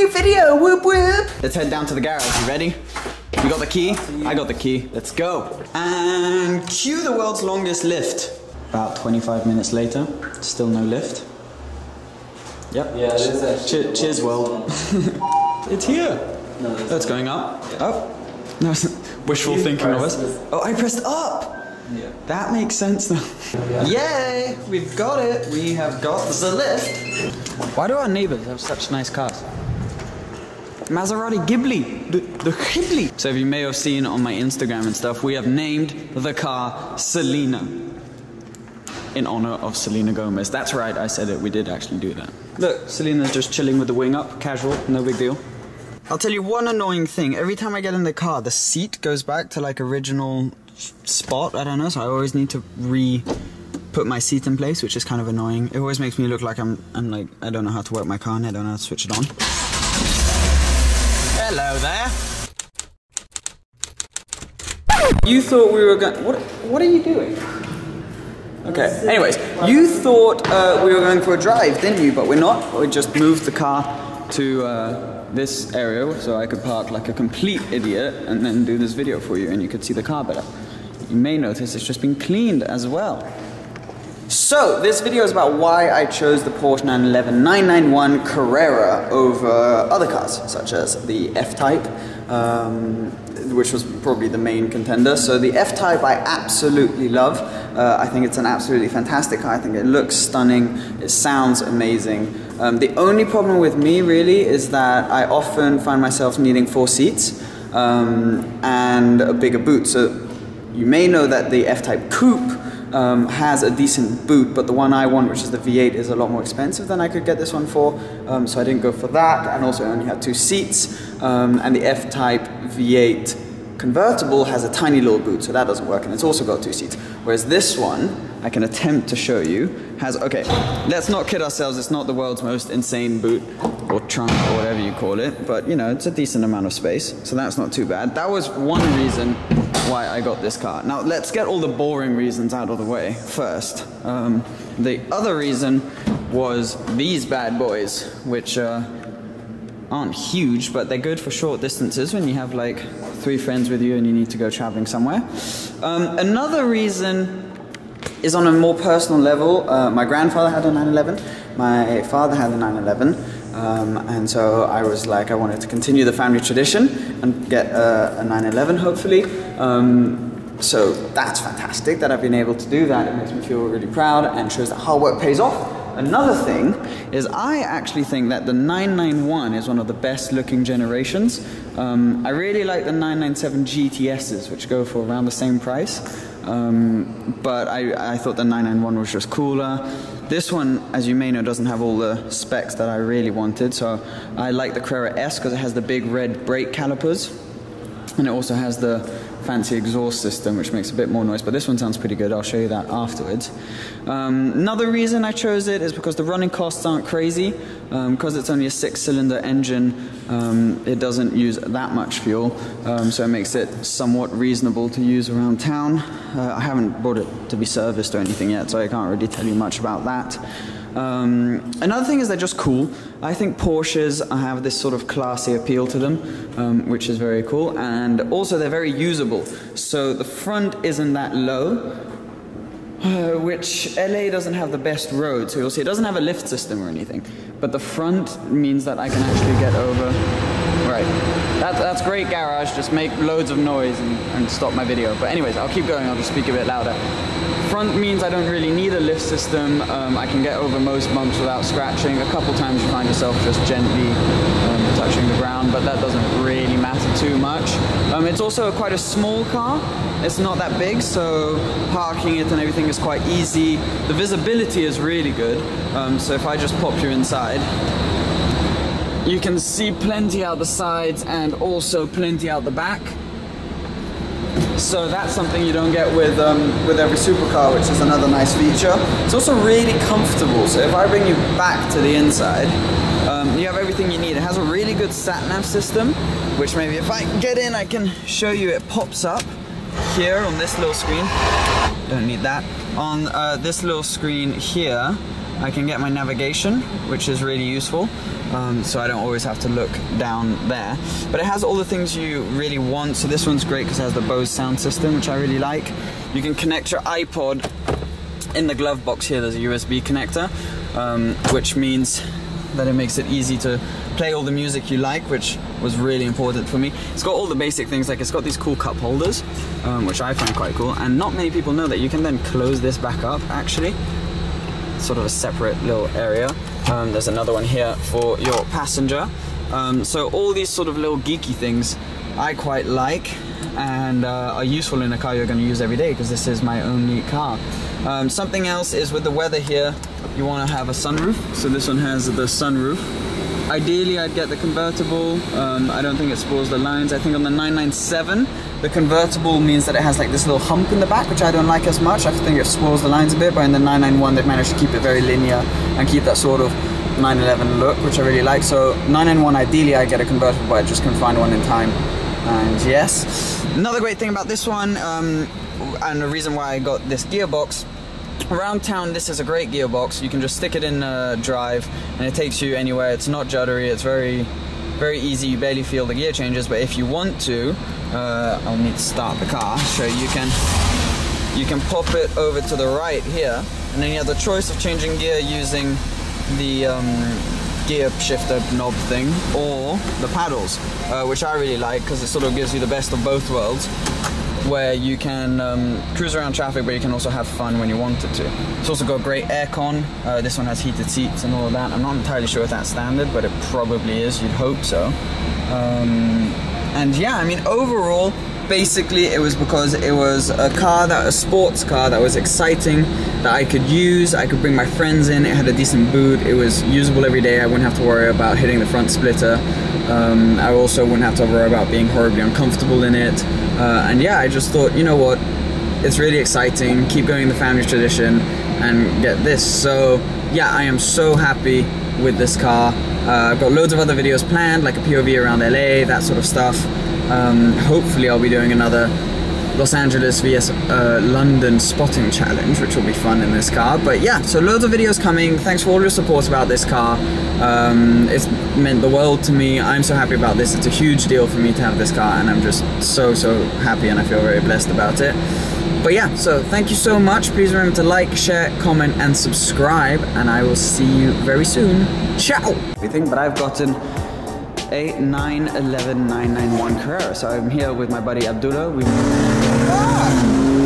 new video, whoop whoop. Let's head down to the garage, you ready? You got the key? I got the key, let's go. And cue the world's longest lift. About 25 minutes later, still no lift. Yep. Yeah, it is actually. Che- cheers, world. it's here. No, Oh, it's going up. Up. No, wishful You thinking of us. Oh, I pressed up. Yeah. That makes sense now. Yay! We've got it. We have got the lift. Why do our neighbors have such nice cars? Maserati Ghibli, the, the Ghibli. So, if you may have seen on my Instagram and stuff, we have named the car Selena in honor of Selena Gomez. That's right, I said it. We did actually do that. Look, Selena's just chilling with the wing up, casual, no big deal. I'll tell you one annoying thing. Every time I get in the car, the seat goes back to like original spot. I don't know, so I always need to re put my seat in place, which is kind of annoying. It always makes me look like I'm I'm like I don't know how to work my car and I don't know how to switch it on. Hello there. You thought we were going. What? What are you doing? Okay. Anyways, you thought uh, we were going for a drive, didn't you? But we're not. We just moved the car to uh, this area so I could park like a complete idiot and then do this video for you, and you could see the car better. You may notice it's just been cleaned as well. So, this video is about why I chose the Porsche 911 991 Carrera over other cars, such as the F-Type, um, which was probably the main contender. So, the F-Type I absolutely love. Uh, I think it's an absolutely fantastic car. I think it looks stunning, it sounds amazing. Um, the only problem with me, really, is that I often find myself needing four seats um, and a bigger boot. So, you may know that the F-Type Coupe um, has a decent boot, but the one I want, which is the V8, is a lot more expensive than I could get this one for. Um, so I didn't go for that, and also I only had two seats. Um, and the F-Type V8 convertible has a tiny little boot, so that doesn't work, and it's also got two seats. Whereas this one, I can attempt to show you, has okay. Let's not kid ourselves. It's not the world's most insane boot or trunk or whatever you call it, but you know it's a decent amount of space, so that's not too bad. That was one reason why I got this car. Now let's get all the boring reasons out of the way first. Um, the other reason was these bad boys, which uh, aren't huge, but they're good for short distances when you have like three friends with you and you need to go traveling somewhere. Um, another reason is on a more personal level. Uh, my grandfather had a 911, my father had a 911, um, and so I was like, I wanted to continue the family tradition and get a, a 911 hopefully. Um, so that's fantastic that I've been able to do that. It makes me feel really proud and shows that hard work pays off. Another thing is I actually think that the 991 is one of the best looking generations. Um, I really like the 997 GTSs, which go for around the same price. Um, but I, I thought the 991 was just cooler. This one, as you may know, doesn't have all the specs that I really wanted. So I like the Carrera S because it has the big red brake calipers. And it also has the fancy exhaust system, which makes a bit more noise. But this one sounds pretty good. I'll show you that afterwards. Um, another reason I chose it is because the running costs aren't crazy. Um, because it's only a six-cylinder engine, um, it doesn't use that much fuel, um, so it makes it somewhat reasonable to use around town. Uh, I haven't brought it to be serviced or anything yet, so I can't really tell you much about that. Um, another thing is they're just cool. I think Porsches have this sort of classy appeal to them, um, which is very cool. And also they're very usable. So the front isn't that low, uh, which LA doesn't have the best road. So you'll see it doesn't have a lift system or anything. But the front means that I can actually get over. Right. That, that's great garage. Just make loads of noise and, and stop my video. But anyways, I'll keep going. I'll just speak a bit louder. Front means I don't really need a lift system. Um, I can get over most bumps without scratching. A couple times you find yourself just gently um, touching the ground, but that doesn't really matter too much. Um, it's also quite a small car. It's not that big, so parking it and everything is quite easy. The visibility is really good. Um, so if I just pop you inside, you can see plenty out the sides and also plenty out the back. So that's something you don't get with um, with every supercar, which is another nice feature. It's also really comfortable. So if I bring you back to the inside, um, you have everything you need. It has a really good sat nav system, which maybe if I get in, I can show you. It pops up here on this little screen. Don't need that. On uh, this little screen here, I can get my navigation, which is really useful. Um, so I don't always have to look down there. But it has all the things you really want. So this one's great because it has the Bose sound system, which I really like. You can connect your iPod in the glove box here. There's a USB connector, um, which means that it makes it easy to play all the music you like, which was really important for me. It's got all the basic things, like it's got these cool cup holders, um, which I find quite cool, and not many people know that you can then close this back up, actually. Sort of a separate little area. Um, there's another one here for your passenger. Um, so all these sort of little geeky things I quite like and uh, are useful in a car you're going to use every day because this is my only car. Um, something else is with the weather here, you want to have a sunroof. So this one has the sunroof. Ideally, I'd get the convertible. Um, I don't think it spoils the lines. I think on the 997, the convertible means that it has like this little hump in the back, which I don't like as much. I think it spoils the lines a bit, but in the 991, they've managed to keep it very linear and keep that sort of 911 look, which I really like. So 991, ideally, I get a convertible, but I just couldn't find one in time. And yes, another great thing about this one, um, and the reason why I got this gearbox around town this is a great gearbox. You can just stick it in drive and it takes you anywhere. It's not juddery. It's very very easy. You barely feel the gear changes but if you want to uh, I'll need to start the car so you can you can pop it over to the right here. And then you have the choice of changing gear using the um, gear shifter knob thing or the paddles uh, which I really like because it sort of gives you the best of both worlds where you can um, cruise around traffic, but you can also have fun when you wanted to. It's also got great aircon. Uh, this one has heated seats and all of that. I'm not entirely sure if that's standard, but it probably is. You'd hope so. Um, and yeah, I mean, overall, basically it was because it was a car that a sports car that was exciting that I could use I could bring my friends in it had a decent boot it was usable every day I wouldn't have to worry about hitting the front splitter. Um, I also wouldn't have to worry about being horribly uncomfortable in it. Uh, and yeah I just thought you know what? It's really exciting keep going the family tradition and get this. So yeah I am so happy with this car. Uh, I've got loads of other videos planned like a POV around LA that sort of stuff um, hopefully I'll be doing another Los Angeles vs uh, London spotting challenge, which will be fun in this car. But yeah, so loads of videos coming. Thanks for all your support about this car. Um, it's meant the world to me. I'm so happy about this. It's a huge deal for me to have this car, and I'm just so, so happy and I feel very blessed about it. But yeah, so thank you so much. Please remember to like, share, comment, and subscribe, and I will see you very soon. Ciao! Everything, but I've gotten a 911 991 Carrera. So I'm here with my buddy Abdullah. We ah!